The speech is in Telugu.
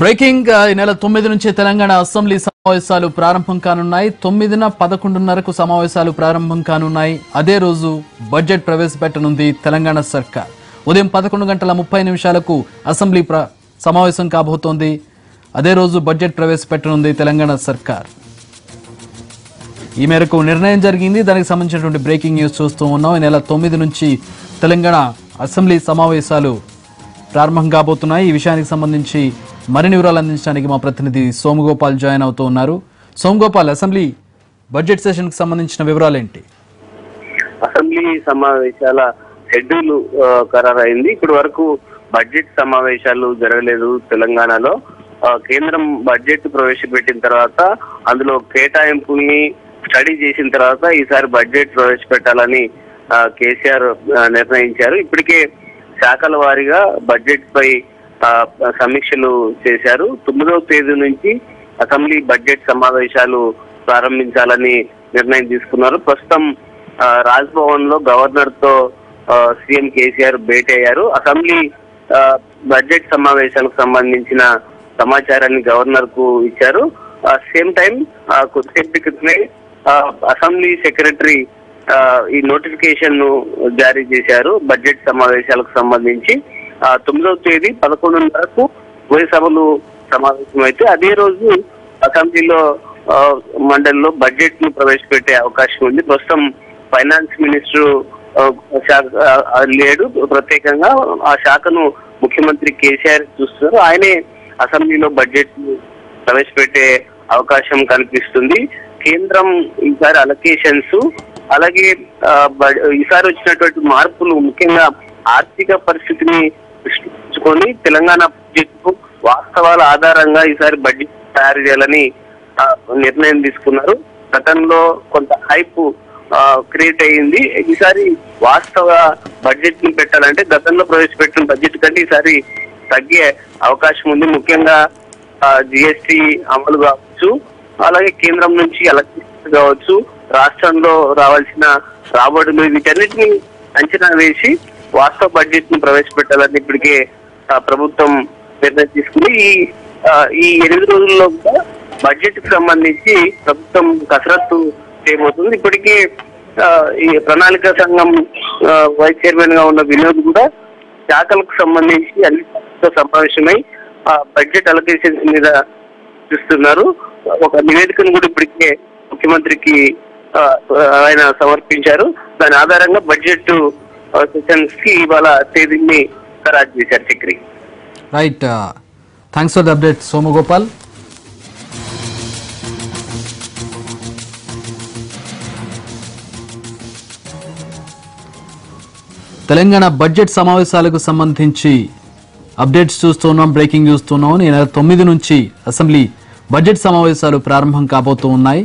బ్రేకింగ్ ఈ నెల తొమ్మిది నుంచి తెలంగాణ అసెంబ్లీ సమావేశాలు ప్రారంభం కానున్నాయి. తొమ్మిదిన పదకొండున్నరకు సమావేశాలు ప్రారంభం కానున్నాయి. అదే రోజు బడ్జెట్ ప్రవేశపెట్టనుంది తెలంగాణ సర్కార్. ఉదయం పదకొండు గంటల ముప్పై నిమిషాలకు అసెంబ్లీ ప్ర సమావేశం కాబోతోంది. అదే రోజు బడ్జెట్ ప్రవేశపెట్టనుంది తెలంగాణ సర్కార్. ఈ మేరకు నిర్ణయం జరిగింది. దానికి సంబంధించినటువంటి బ్రేకింగ్ న్యూస్ చూస్తూ ఉన్నాం. ఈ నెల తొమ్మిది నుంచి తెలంగాణ అసెంబ్లీ సమావేశాలు ప్రారంభం కాబోతున్నాయి. ఈ విషయానికి సంబంధించి మరిన్ని వివరాలు అందించడానికి మా ప్రతినిధి సోమగోపాల్ జాయిన్ అవుతూ ఉన్నారు. సోమగోపాల్ అసెంబ్లీ బడ్జెట్ సెషన్కి సంబంధించిన వివరాలు ఏంటి అసెంబ్లీ సమావేశాల షెడ్యూల్ ఖరారైంది. ఇప్పటి వరకు బడ్జెట్ సమావేశాలు జరగలేదు తెలంగాణలో. కేంద్రం బడ్జెట్ ప్రవేశపెట్టిన తర్వాత అందులో కేటాయింపుల్ని స్టడీ చేసిన తర్వాత ఈసారి బడ్జెట్ ప్రవేశపెట్టాలని కేసీఆర్ నిర్ణయించారు. ఇప్పటికే శాఖల వారీగా బడ్జెట్ పై సమీక్షలు చేశారు. తొమ్మిదవ తేదీ నుంచి అసెంబ్లీ బడ్జెట్ సమావేశాలు ప్రారంభించాలని నిర్ణయం తీసుకున్నారు. ప్రస్తుతం ఆ, లో గవర్నర్తో సీఎం కేసీఆర్ భేటీ అయ్యారు. అసెంబ్లీ ఆ, బడ్జెట్ సమావేశాలకు సంబంధించిన సమాచారాన్ని గవర్నర్కు ఇచ్చారు సేమ్ టైం కొద్దిసేపటి క్రితమే అసెంబ్లీ సెక్రటరీ ఈ నోటిఫికేషన్ను జారీ చేశారు బడ్జెట్ సమావేశాలకు సంబంధించి. తొమ్మిదవ తేదీ పదకొండున్నరకు ఉభయ సభలు సమావేశమైతే అదే రోజు అసెంబ్లీలో మండలిలో బడ్జెట్ను ప్రవేశపెట్టే అవకాశం ఉంది. ప్రస్తుతం ఫైనాన్స్ మినిస్టర్ శాఖ లేడు. ప్రత్యేకంగా ఆ శాఖను ముఖ్యమంత్రి కేసీఆర్ చూస్తున్నారు. ఆయనే అసెంబ్లీలో బడ్జెట్ ప్రవేశపెట్టే అవకాశం కనిపిస్తుంది. కేంద్రం ఈసారి అలొకేషన్స్ అలాగే ఈసారి వచ్చినటువంటి మార్పులు ముఖ్యంగా ఆర్థిక పరిస్థితిని దృష్టిలో ఉంచుకొని తెలంగాణ బడ్జెట్ వాస్తవాల ఆధారంగా ఈసారి బడ్జెట్ తయారు చేయాలని నిర్ణయం తీసుకున్నారు. గతంలో కొంత హైప్ క్రియేట్ అయ్యింది. ఈసారి వాస్తవ బడ్జెట్ని పెట్టాలంటే గతంలో ప్రవేశపెట్టిన బడ్జెట్ కంటే ఈసారి తగ్గే అవకాశం ఉంది. ముఖ్యంగా జిఎస్టి అమలు కావచ్చు అలాగే కేంద్రం నుంచి ఎలక్ట్రిసిటీ కావచ్చు రాష్ట్రంలో రావాల్సిన రాబడులు వీటన్నిటిని అంచనా వేసి వాస్తవ బడ్జెట్ను ప్రవేశపెట్టాలని ఇప్పటికే ప్రభుత్వం నిర్ణయం తీసుకుని ఈ ఈ ఎనిమిది రోజుల్లో కూడా బడ్జెట్కి సంబంధించి ప్రభుత్వం కసరత్తు చేయబోతుంది. ఇప్పటికే ఈ ప్రణాళిక సంఘం వైస్ చైర్మన్గా ఉన్న వినోద్ కూడా శాఖలకు సంబంధించి అన్ని సమావేశమై ఆ, బడ్జెట్ అలొకేషన్స్ మీద చూస్తున్నారు. ఒక నివేదికను కూడా ఇప్పటికే ముఖ్యమంత్రికి ఆయన సమర్పించారు. దాని ఆధారంగా బడ్జెట్ సెషన్స్కి ఇవాళ తేదీని ఖరారు చేశారు Chakri. Right thanks for the update Somagopal. Telangana budget సమావేశాలకు సంబంధించి అప్డేట్స్ చూస్తున్నాం బ్రేకింగ్ చూస్తున్నాం ఈ నెల తొమ్మిది నుంచి అసెంబ్లీ బడ్జెట్ సమావేశాలు ప్రారంభం కాబోతూ ఉన్నాయి.